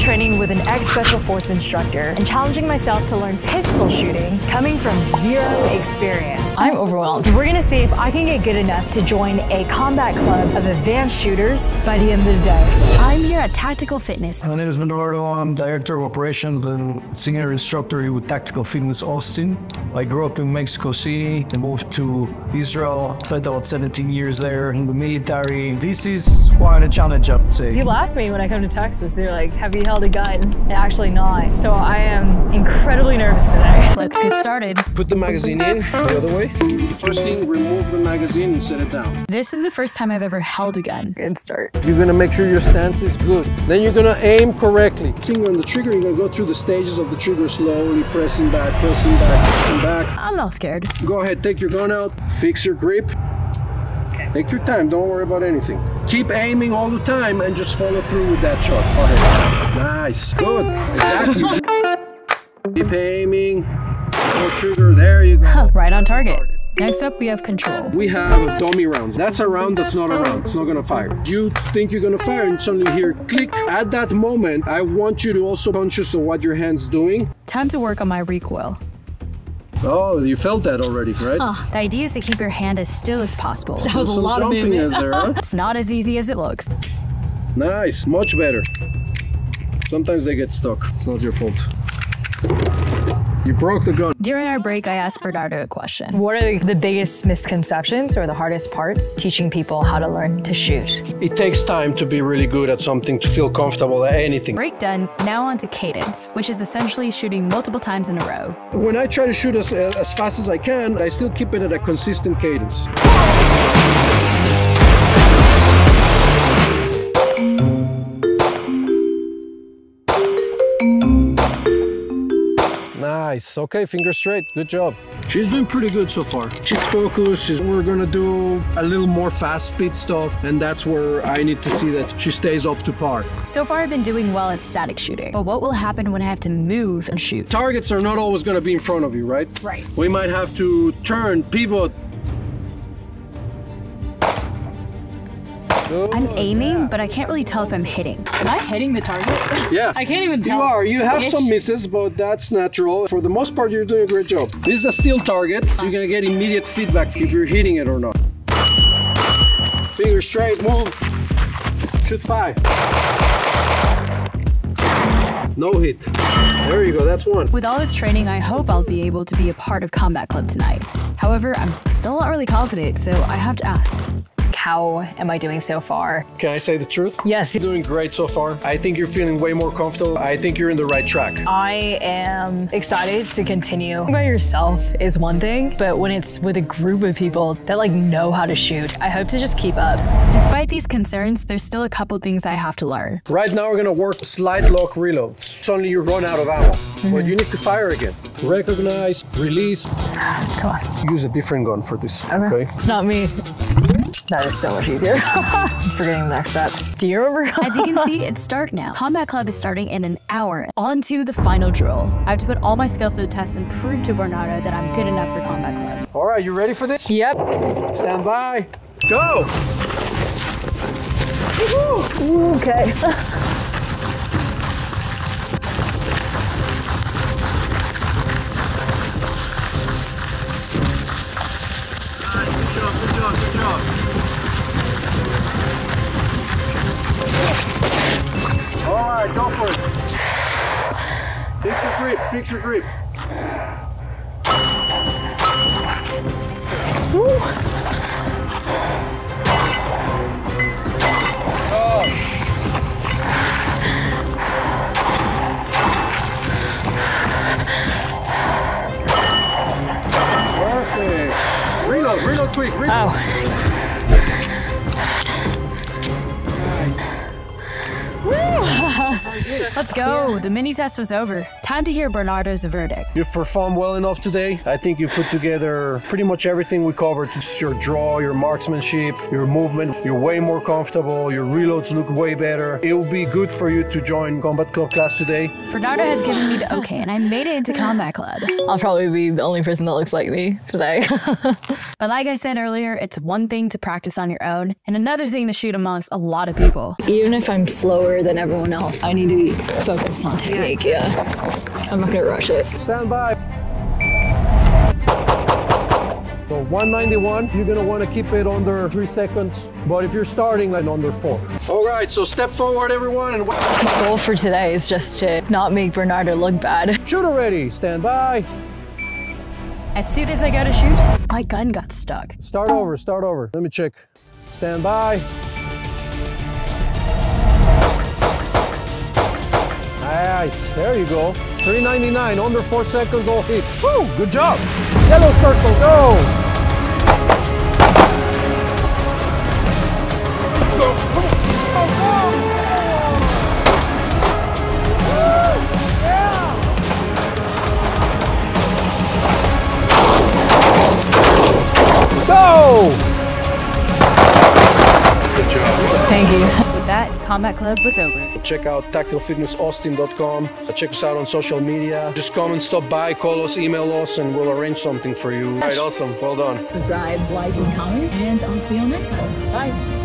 training with an ex-special force instructor and challenging myself to learn pistol shooting coming from zero experience. I'm overwhelmed. We're gonna see if I can get good enough to join a combat club of advanced shooters by the end of the day. I'm here at Tactical Fitness. My name is Bernardo. I'm Director of Operations and Senior Instructor here with Tactical Fitness Austin. I grew up in Mexico City and moved to Israel. Spent about 17 years there in the military. This is quite a challenge, I would say. People ask me when I come to Texas, they're like, have you held a gun? And actually not. So I am incredibly nervous today. Let's get started. Put the magazine in the other way. First thing, remove the magazine and set it down. This is the first time I've ever held a gun. Good start. You're gonna make sure your stance is good. Then you're gonna aim correctly. Finger on the trigger, you're gonna go through the stages of the trigger slowly, pressing back, pressing back, pressing back. I'm not scared. Go ahead, take your gun out, fix your grip. Take your time, don't worry about anything. Keep aiming all the time and just follow through with that shot. Ahead. Nice, good, exactly. Keep aiming, no trigger, there you go. Right on target. Next up, we have control. We have a dummy round. That's a round that's not a round. It's not gonna fire. Do you think you're gonna fire and suddenly hear click. At that moment, I want you to also conscious of what your hand's doing. Time to work on my recoil. Oh, you felt that already, right? Oh, the idea is to keep your hand as still as possible. That was a Some lot of jumping movement. is there, huh? It's not as easy as it looks. Nice, much better. Sometimes they get stuck. It's not your fault. You broke the gun. During our break, I asked Bernardo a question. What are the biggest misconceptions or the hardest parts teaching people how to learn to shoot? It takes time to be really good at something, to feel comfortable at anything. Break done, now on to cadence, which is essentially shooting multiple times in a row. When I try to shoot as, as fast as I can, I still keep it at a consistent cadence. Nice. Okay, finger straight. Good job. She's doing pretty good so far. She's focused. She's, we're gonna do a little more fast speed stuff, and that's where I need to see that she stays up to par. So far, I've been doing well at static shooting, but what will happen when I have to move and shoot? Targets are not always gonna be in front of you, right? Right. We might have to turn, pivot. I'm aiming, but I can't really tell if I'm hitting. Am I hitting the target? Yeah. I can't even tell. You are. You have Ish. some misses, but that's natural. For the most part, you're doing a great job. This is a steel target. You're gonna get immediate feedback if you're hitting it or not. Finger straight, move. Shoot five. No hit. There you go, that's one. With all this training, I hope I'll be able to be a part of Combat Club tonight. However, I'm still not really confident, so I have to ask. How am I doing so far? Can I say the truth? Yes. You're doing great so far. I think you're feeling way more comfortable. I think you're in the right track. I am excited to continue. By yourself is one thing, but when it's with a group of people that like know how to shoot, I hope to just keep up. Despite these concerns, there's still a couple things I have to learn. Right now, we're gonna work slide lock reloads. Suddenly you run out of ammo, mm-hmm. but you need to fire again. Recognize, release. Come on. Use a different gun for this. Okay. It's not me. That is so much easier. I'm forgetting the next step. Do you remember? As you can see, it's start now. Combat Club is starting in an hour. On to the final drill. I have to put all my skills to the test and prove to Bernardo that I'm good enough for Combat Club. All right, you ready for this? yep. Stand by. Go. Okay. job. Good job. Good job. All right, go for it. Fix your grip. Fix your grip. Perfect. Quick. Oh. Let's go. The mini test was over. Time to hear Bernardo's verdict. You've performed well enough today. I think you put together pretty much everything we covered. Just your draw, your marksmanship, your movement. You're way more comfortable. Your reloads look way better. It would be good for you to join Combat Club class today. Bernardo has given me the okay, and I made it into Combat Club. I'll probably be the only person that looks like me today. But like I said earlier, it's one thing to practice on your own, and another thing to shoot amongst a lot of people. Even if I'm slower than everyone else, I need really focus on technique. Yeah. I'm not gonna rush it. Stand by. So 191, you're gonna wanna keep it under three seconds, but if you're starting, like under four. All right, so step forward, everyone, and My goal for today is just to not make Bernardo look bad. shoot already. Stand by. As soon as I go to shoot, my gun got stuck. Start over, start over. Let me check. Stand by. Nice, there you go. 399, under four seconds, all hits. Woo, good job. Yellow circle, go. Combat Club was over. Check out tacticalfitnessaustin.com. Check us out on social media. Just come and stop by, call us, email us, and we'll arrange something for you. All right, awesome. Well done. Subscribe, like, and comment, and I'll see you next time. Bye.